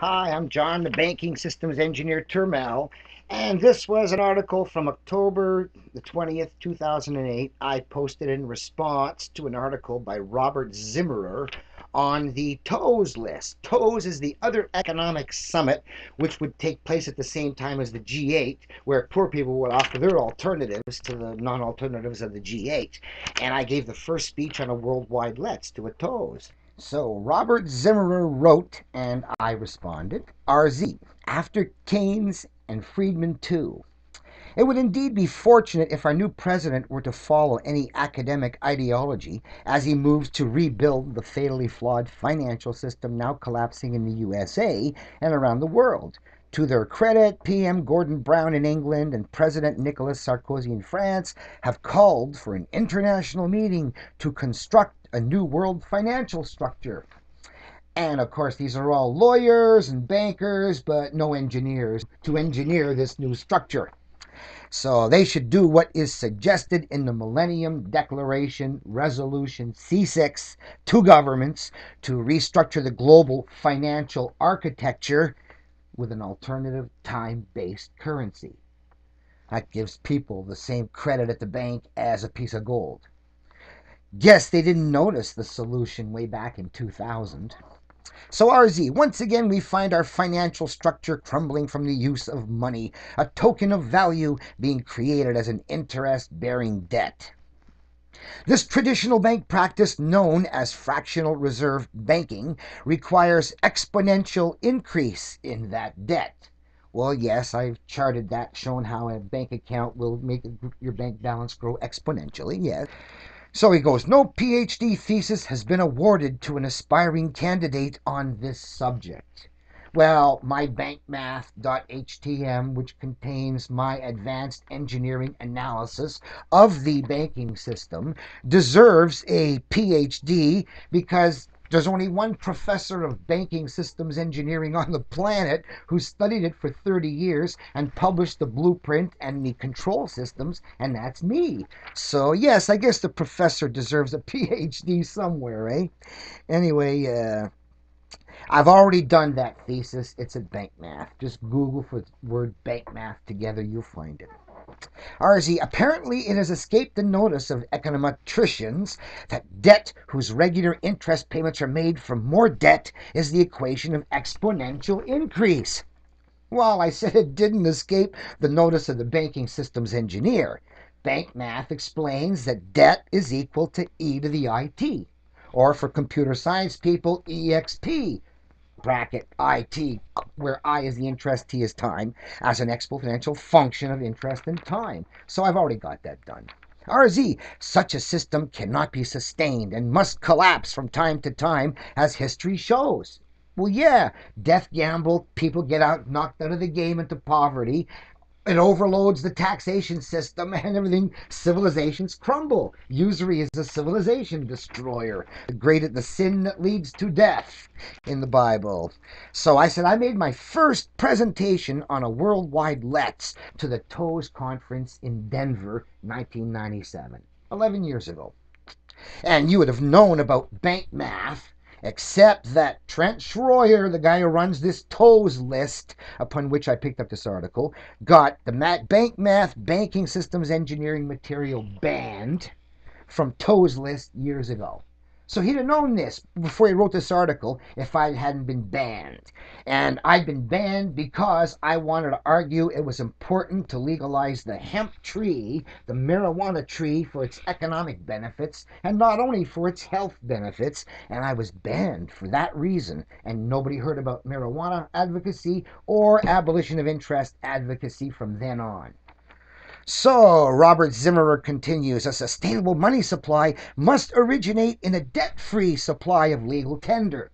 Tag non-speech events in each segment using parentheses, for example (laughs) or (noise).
Hi, I'm John, the banking systems engineer Turmel, and this was an article from October the 20th, 2008. I posted in response to an article by Robert Zimmerer on the TOES list. TOES is the other economic summit, which would take place at the same time as the G8, where poor people would offer their alternatives to the non alternatives of the G8. And I gave the first speech on a worldwide LETS to a TOES. So Robert Zimmerer wrote, and I responded, RZ, after Keynes and Friedman too. It would indeed be fortunate if our new president were to follow any academic ideology as he moves to rebuild the fatally flawed financial system now collapsing in the USA and around the world. To their credit, PM Gordon Brown in England and President Nicolas Sarkozy in France have called for an international meeting to construct a new world financial structure. And of course, these are all lawyers and bankers, but no engineers to engineer this new structure. So they should do what is suggested in the Millennium Declaration Resolution C6 to governments to restructure the global financial architecture with an alternative time based currency. That gives people the same credit at the bank as a piece of gold. Guess they didn't notice the solution way back in 2000. So, RZ, once again, we find our financial structure crumbling from the use of money, a token of value being created as an interest bearing debt. This traditional bank practice, known as fractional reserve banking, requires exponential increase in that debt. Well, yes, I've charted that, shown how a bank account will make your bank balance grow exponentially, yes. So he goes, no PhD thesis has been awarded to an aspiring candidate on this subject. Well, my bankmath.htm, which contains my advanced engineering analysis of the banking system, deserves a PhD because there's only one professor of banking systems engineering on the planet who studied it for 30 years and published the blueprint and the control systems, and that's me. So, yes, I guess the professor deserves a (laughs) PhD somewhere, eh? Anyway, uh, I've already done that thesis. It's at Bank Math. Just Google for the word Bank Math together, you'll find it. RZ, apparently it has escaped the notice of econometricians that debt whose regular interest payments are made from more debt is the equation of exponential increase. Well, I said it didn't escape the notice of the banking systems engineer. Bank math explains that debt is equal to e to the it, or for computer science people, exp, bracket IT, where I is the interest, T is time, as an exponential function of interest and time. So I've already got that done. RZ, such a system cannot be sustained and must collapse from time to time, as history shows. Well, yeah, death gamble, people get out knocked out of the game into poverty, it overloads the taxation system (laughs) and everything. Civilizations crumble. Usury is a civilization destroyer. Great the sin that leads to death in the Bible. So I said I made my first presentation on a worldwide LETS to the TOES conference in Denver, 1997, 11 years ago. And you would have known about bank math except that Trent Schroyer, the guy who runs this TOES list, upon which I picked up this article, got the bank math banking systems engineering material banned from TOES list years ago. So he'd have known this before he wrote this article if I hadn't been banned. And I'd been banned because I wanted to argue it was important to legalize the hemp tree, the marijuana tree, for its economic benefits and not only for its health benefits. And I was banned for that reason. And nobody heard about marijuana advocacy or abolition of interest advocacy from then on. So, Robert Zimmerer continues a sustainable money supply must originate in a debt free supply of legal tender.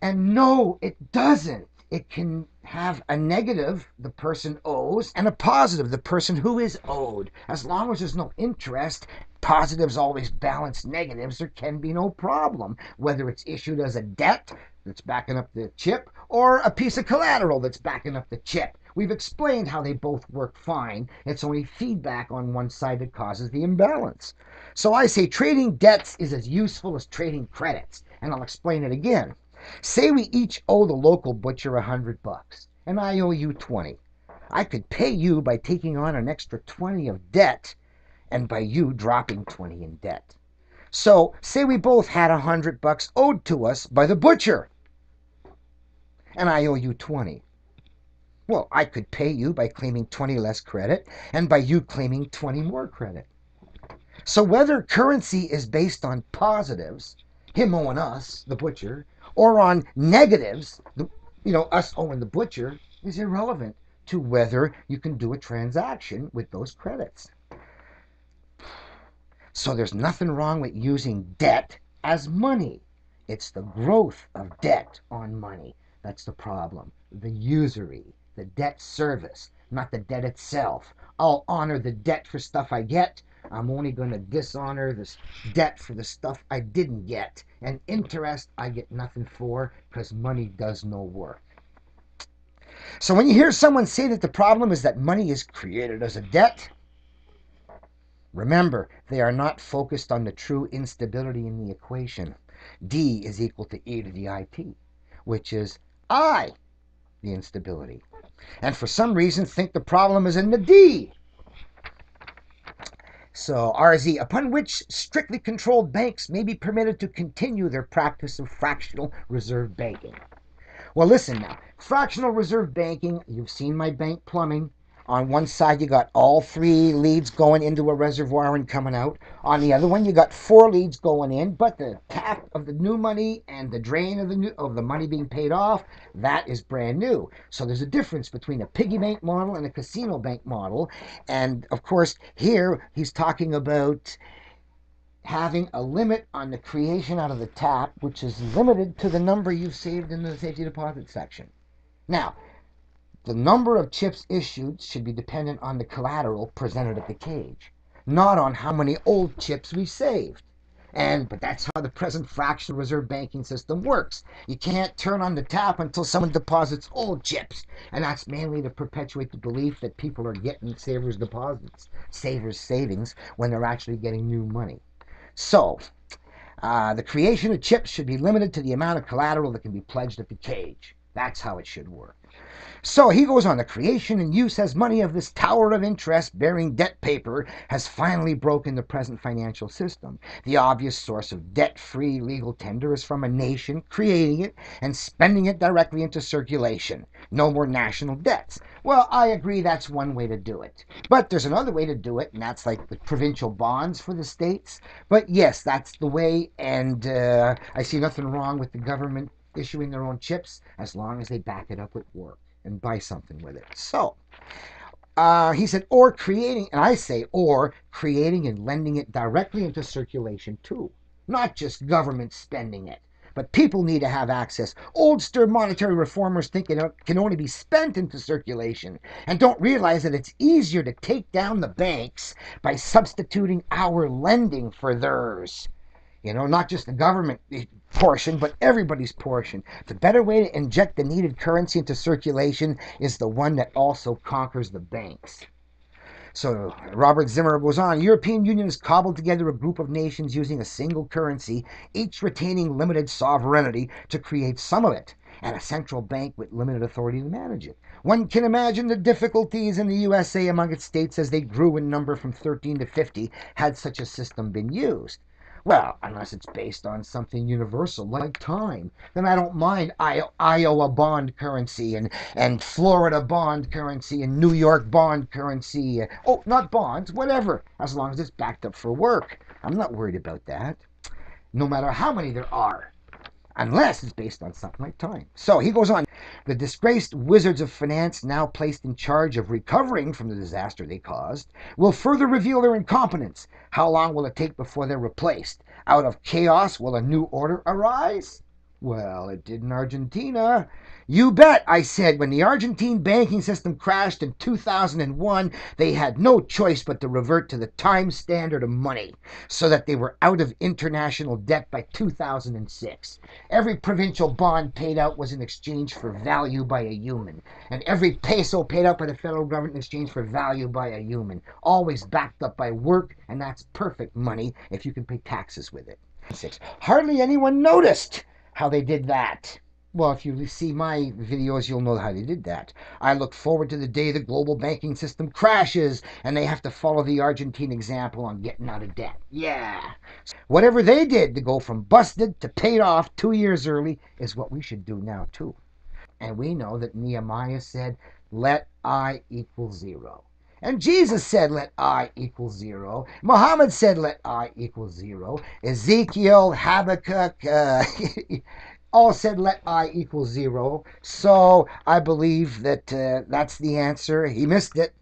And no, it doesn't. It can have a negative, the person owes, and a positive, the person who is owed. As long as there's no interest, positives always balance negatives, there can be no problem. Whether it's issued as a debt that's backing up the chip or a piece of collateral that's backing up the chip. We've explained how they both work fine. It's only feedback on one side that causes the imbalance. So I say trading debts is as useful as trading credits, and I'll explain it again. Say we each owe the local butcher a hundred bucks, and I owe you twenty. I could pay you by taking on an extra twenty of debt, and by you dropping twenty in debt. So say we both had a hundred bucks owed to us by the butcher, and I owe you twenty. Well, I could pay you by claiming 20 less credit and by you claiming 20 more credit. So whether currency is based on positives, him owing us, the butcher, or on negatives, the, you know, us owing the butcher, is irrelevant to whether you can do a transaction with those credits. So there's nothing wrong with using debt as money. It's the growth of debt on money. That's the problem. The usury, the debt service, not the debt itself. I'll honor the debt for stuff I get. I'm only going to dishonor this debt for the stuff I didn't get. And interest I get nothing for because money does no work. So when you hear someone say that the problem is that money is created as a debt, remember they are not focused on the true instability in the equation. D is equal to E to the IT, which is I, the instability. And for some reason think the problem is in the D. So, RZ, upon which strictly controlled banks may be permitted to continue their practice of fractional reserve banking. Well, listen now. Fractional reserve banking, you've seen my bank plumbing. On one side, you got all three leads going into a reservoir and coming out. On the other one, you got four leads going in, but the tap of the new money and the drain of the new of the money being paid off, that is brand new. So there's a difference between a piggy bank model and a casino bank model. And of course, here he's talking about having a limit on the creation out of the tap, which is limited to the number you've saved in the safety deposit section. Now, the number of chips issued should be dependent on the collateral presented at the cage, not on how many old chips we saved. And but that's how the present fractional reserve banking system works. You can't turn on the tap until someone deposits old chips, and that's mainly to perpetuate the belief that people are getting savers deposits, savers savings when they're actually getting new money. So, uh, the creation of chips should be limited to the amount of collateral that can be pledged at the cage. That's how it should work. So he goes on the creation and use as money of this tower of interest bearing debt paper has finally broken the present financial system. The obvious source of debt free legal tender is from a nation creating it and spending it directly into circulation. No more national debts. Well, I agree that's one way to do it. But there's another way to do it, and that's like the provincial bonds for the states. But yes, that's the way, and uh, I see nothing wrong with the government issuing their own chips as long as they back it up with work and buy something with it. So, uh, he said, or creating, and I say, or creating and lending it directly into circulation too, not just government spending it. But people need to have access. Oldster monetary reformers think it can only be spent into circulation and don't realize that it's easier to take down the banks by substituting our lending for theirs. You know, not just the government portion, but everybody's portion. The better way to inject the needed currency into circulation is the one that also conquers the banks. So Robert Zimmer goes on European Union has cobbled together a group of nations using a single currency, each retaining limited sovereignty to create some of it, and a central bank with limited authority to manage it. One can imagine the difficulties in the USA among its states as they grew in number from 13 to 50 had such a system been used. Well, unless it's based on something universal like time, then I don't mind Iowa bond currency and, and Florida bond currency and New York bond currency. Oh, not bonds, whatever, as long as it's backed up for work. I'm not worried about that, no matter how many there are unless it's based on something like time. So he goes on the disgraced wizards of finance, now placed in charge of recovering from the disaster they caused, will further reveal their incompetence. How long will it take before they're replaced? Out of chaos, will a new order arise? Well, it did in Argentina. You bet, I said. When the Argentine banking system crashed in 2001, they had no choice but to revert to the time standard of money so that they were out of international debt by 2006. Every provincial bond paid out was in exchange for value by a human, and every peso paid out by the federal government in exchange for value by a human, always backed up by work, and that's perfect money if you can pay taxes with it. Six. Hardly anyone noticed how they did that. Well, if you see my videos, you'll know how they did that. I look forward to the day the global banking system crashes and they have to follow the Argentine example on getting out of debt. Yeah. Whatever they did to go from busted to paid off two years early is what we should do now, too. And we know that Nehemiah said, Let I equal zero. And Jesus said, let I equal zero. Muhammad said, let I equal zero. Ezekiel, Habakkuk, uh, (laughs) all said let i equal zero. So I believe that uh, that's the answer. He missed it.